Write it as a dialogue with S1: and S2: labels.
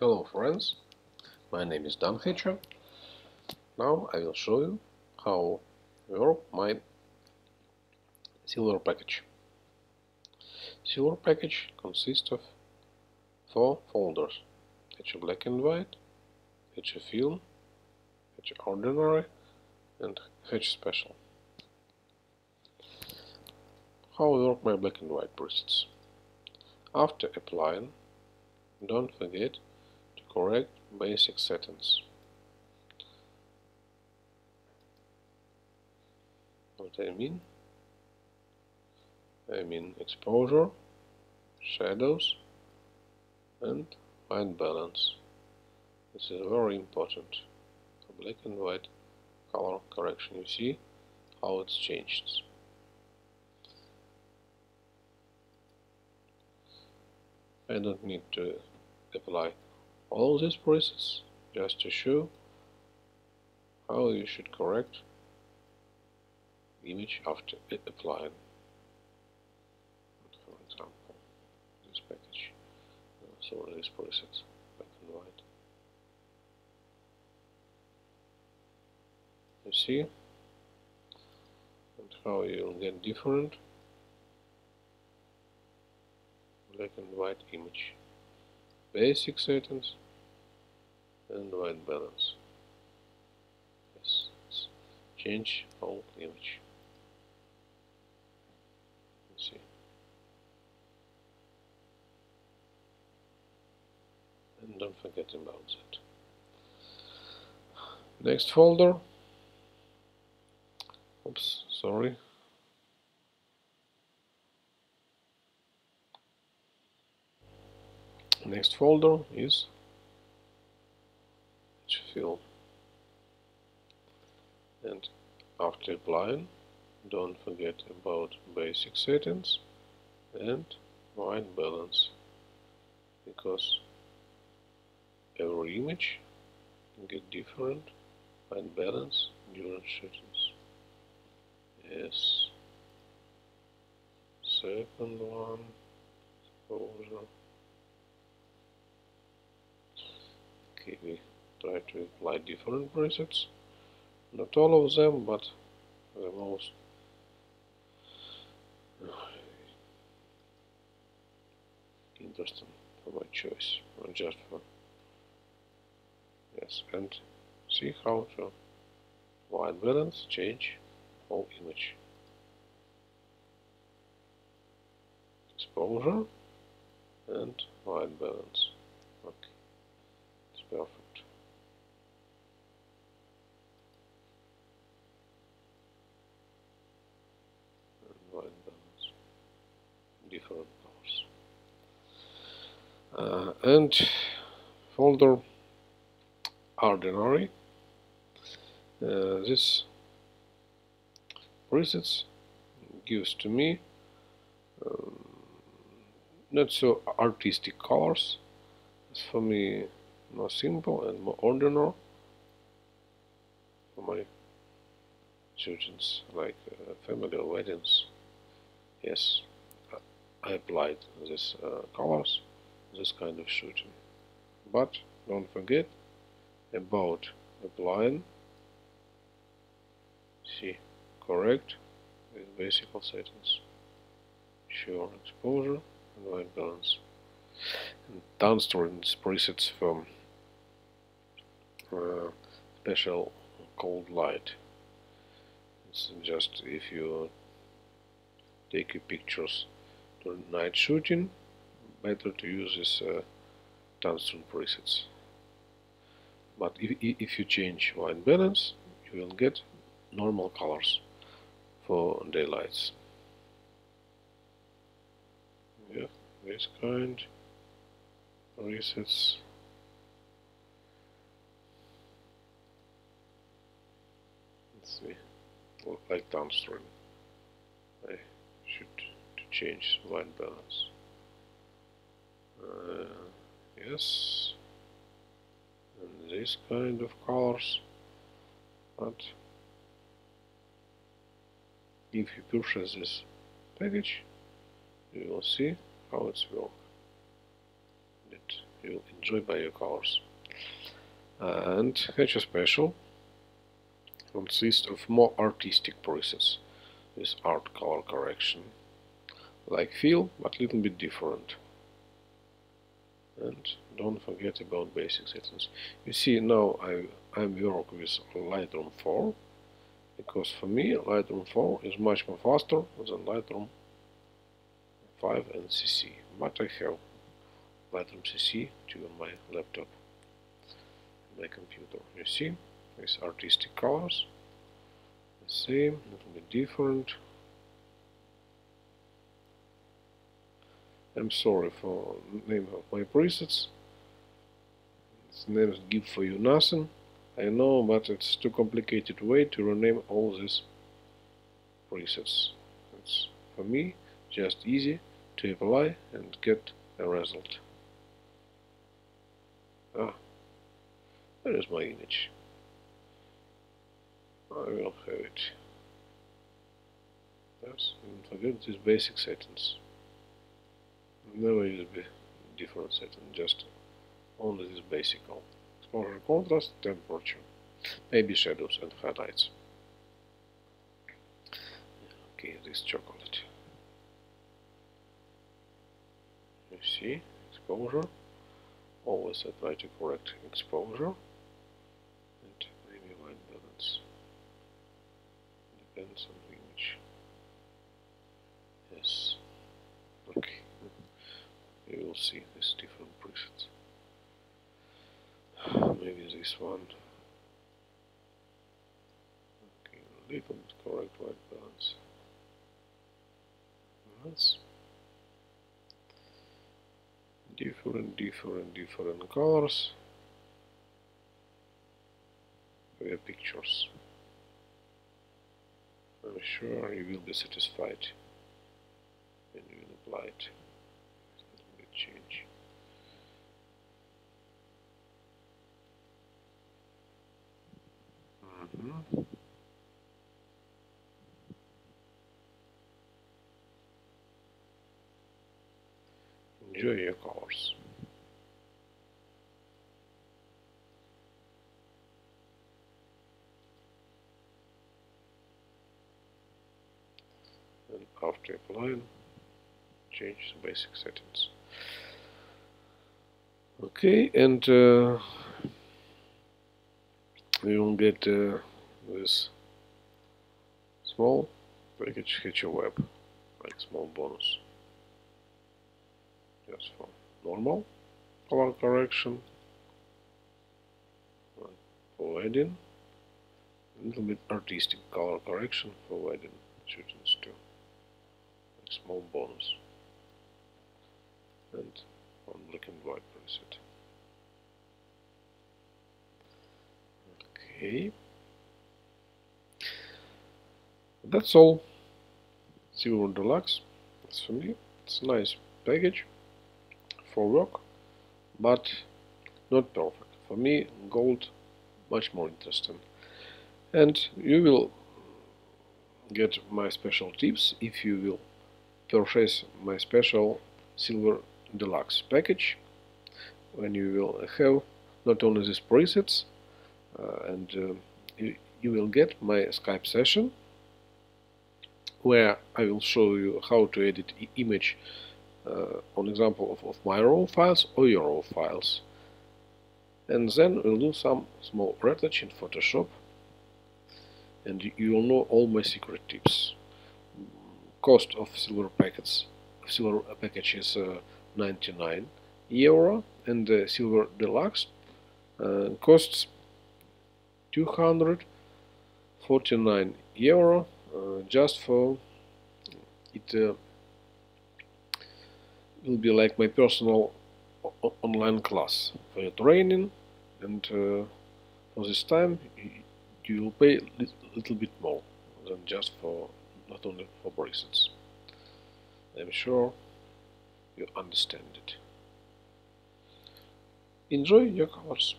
S1: Hello friends, my name is Dan Hecho. Now I will show you how work my silver package. Silver package consists of four folders. Hecho black and white, Hecho film, Hecho ordinary and Hecho special. How work my black and white presets. After applying, don't forget correct basic settings. What I mean? I mean exposure, shadows and white balance. This is very important black and white color correction. You see how it's changed. I don't need to apply all these presets just to show how you should correct image after applying. For example, this package, so this preset, black and white. You see, and how you'll get different black and white image basic settings and white balance. Yes change whole image. Let's see. And don't forget about that next folder. Oops sorry. Next folder is film and after applying don't forget about basic settings and white balance because every image get different white balance during shootings yes. Second one exposure. Okay try to apply different presets. Not all of them but the most. Interesting for my choice not just for yes and see how to white balance change whole image. Exposure and white balance. Okay. It's perfect and white balance uh, and folder ordinary uh, this presets gives to me um, not so artistic colors. It's for me more simple and more ordinary. For my children's like uh, family weddings. Yes I applied these uh, colors this kind of shooting. But don't forget about applying see correct with basic settings. Sure exposure and white balance. And downstream presets from uh, special cold light. It's just if you take your pictures night shooting better to use this uh, tungsten presets. But if, if you change white balance you will get normal colors for daylights. Yeah this kind resets let's see. Look like downstream I should change white balance. Uh, yes. And this kind of colors but if you purchase this package you will see how it's work That you will enjoy by your colors. And Hecho Special consists of more artistic presets with art color correction like feel but little bit different. And don't forget about basic settings. You see now I, I'm work with Lightroom 4 because for me Lightroom 4 is much more faster than Lightroom 5 and CC but I have Lightroom CC to my laptop my computer. You see with artistic colors the same a little bit different I'm sorry for name of my presets its name is give for you nothing I know but it's too complicated way to rename all these presets it's for me just easy to apply and get a result. Ah where is my image? I will have it. Yes don't forget these basic settings never use different setting, just only this basic one. Exposure contrast, temperature, maybe shadows and highlights. Okay, this chocolate. You see, exposure. Always try to correct exposure and maybe white balance. Depends on the image. Yes. Okay you will see these different presets. Maybe this one. Okay, leave it correct white balance. That's different, different, different colors for your pictures. I'm sure you will be satisfied when you apply it change. Mm Enjoy your course. And after applying, change the basic settings okay and uh, we will get uh, this small package Hecho Web. Like small bonus. Just for normal? Color correction. For wedding a little bit artistic color correction. For wedding shootings too like small bonus. And on black and white preset. Okay. That's all. Silver Deluxe. That's for me. It's a nice package for work, but not perfect. For me, gold much more interesting. And you will get my special tips if you will purchase my special silver deluxe package when you will have not only these presets uh, and uh, you, you will get my Skype session where I will show you how to edit image uh, on example of, of my RAW files or your RAW files. And then we'll do some small retouch in Photoshop. And you will know all my secret tips. Cost of silver packets silver package is uh, 99 euro and the silver deluxe uh, costs 249 euro just for it uh, will be like my personal online class for your training and uh, for this time you will pay a little bit more than just for not only for presets I'm sure you understand it. Enjoy your course.